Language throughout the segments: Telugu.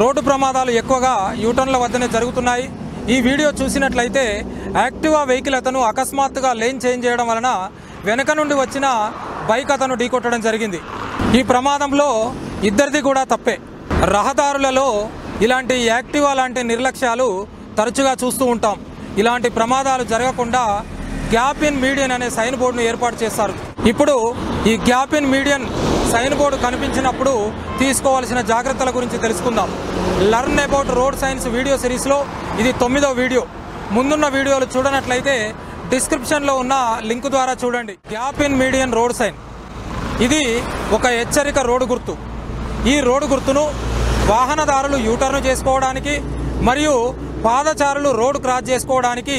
రోడ్డు ప్రమాదాలు ఎక్కువగా యూటర్న్ల వద్దనే జరుగుతున్నాయి. ఈ వీడియో చూసినట్లయితే యాక్టివా వెహికల్ అతను అకస్మాత్తుగా లేన్ చేంజ్ చేయడం వలన వెనక నుండి వచ్చిన బైక్ అతను ఢీకొట్టడం జరిగింది. ఈ ప్రమాదంలో ఇద్దరిది కూడా తప్పే. రహదారులలో ఇలాంటి యాక్టివా లాంటి నిర్లక్ష్యాలు తరచుగా చూస్తూ ఉంటాం. ఇలాంటి ప్రమాదాలు జరగకుండా గ్యాప్ ఇన్ మీడియన్ అనే సైన్ బోర్డును ఏర్పాటు చేస్తారు ఇప్పుడు ఈ gap in median sign board కనిపించినప్పుడు తీసుకోవాల్సిన జాగ్రత్తల గురించి తెలుసుకుందాం. Learn about road signs video సిరీస్లో ఇది తొమ్మిదో వీడియో. ముందున్న వీడియోలు చూడనట్లయితే డిస్క్రిప్షన్లో ఉన్న లింక్ ద్వారా చూడండి. Gap in median road sign. ఇది ఒక హెచ్చరిక రోడ్డు గుర్తు. ఈ రోడ్డు గుర్తును వాహనదారులు యూటర్న్ చేసుకోవడానికి మరియు పాదచారులు రోడ్డు క్రాస్ చేసుకోవడానికి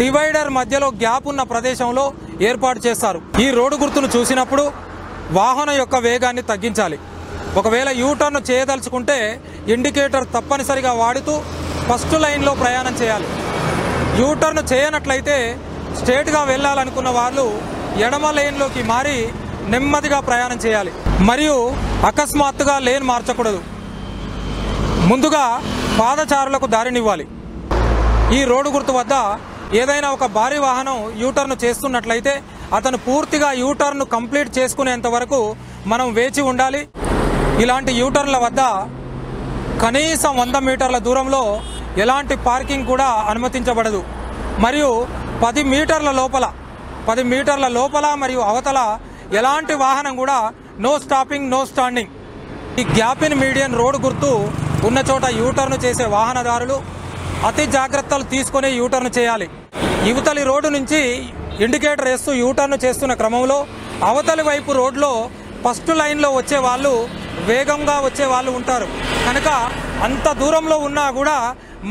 డివైడర్ మధ్యలో గ్యాప్ ఉన్న ప్రదేశంలో ఏర్పాటు చేస్తారు. ఈ రోడ్డు గుర్తును చూసినప్పుడు వాహనం యొక్క వేగాన్ని తగ్గించాలి. ఒకవేళ యూటర్న్ చేయదలుచుకుంటే ఇండికేటర్ తప్పనిసరిగా వాడుతూ ఫస్ట్ లైన్లో ప్రయాణం చేయాలి. యూటర్న్ చేయనట్లయితే స్ట్రేట్గా వెళ్ళాలనుకున్న వాళ్ళు ఎడమ లేన్లోకి మారి నెమ్మదిగా ప్రయాణం చేయాలి. మరియు అకస్మాత్తుగా లేన్ మార్చకూడదు. ముందుగా పాదచారులకు దారినివ్వాలి. ఈ రోడ్డు గుర్తు వద్ద ఏదైనా ఒక భారీ వాహనం యూటర్న్ చేస్తున్నట్లయితే అతను పూర్తిగా యూటర్న్ కంప్లీట్ చేసుకునేంత వరకు మనం వేచి ఉండాలి. ఇలాంటి యూటర్న్ల వద్ద కనీసం వంద మీటర్ల దూరంలో ఎలాంటి పార్కింగ్ కూడా అనుమతించబడదు. మరియు పది మీటర్ల లోపల పది మీటర్ల లోపల మరియు అవతల ఎలాంటి వాహనం కూడా నో స్టాపింగ్ నో స్టాండింగ్. ఈ గ్యాప్ ఇన్ మీడియన్ రోడ్ గుర్తు ఉన్న చోట యూటర్న్ చేసే వాహనదారులు అతి జాగ్రత్తలు తీసుకొని యూటర్న్ చేయాలి. యువతలి రోడ్డు నుంచి ఇండికేటర్ వేస్తూ యూటర్న్ చేస్తున్న క్రమంలో అవతలి వైపు రోడ్లో ఫస్ట్ లైన్లో వచ్చే వాళ్ళు వేగంగా వచ్చే వాళ్ళు ఉంటారు. కనుక అంత దూరంలో ఉన్నా కూడా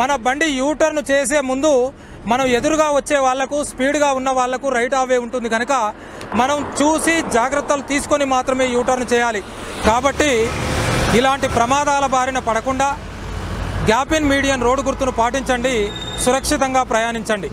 మన బండి యూటర్న్ చేసే ముందు మనం ఎదురుగా వచ్చే వాళ్ళకు స్పీడ్గా ఉన్న వాళ్ళకు రైట్ ఆవే ఉంటుంది. కనుక మనం చూసి జాగ్రత్తలు తీసుకొని మాత్రమే యూటర్న్ చేయాలి. కాబట్టి ఇలాంటి ప్రమాదాల బారిన పడకుండా గ్యాప్ ఇన్ మీడియన్ రోడ్డు గుర్తును పాటించండి సురక్షితంగా ప్రయాణించండి.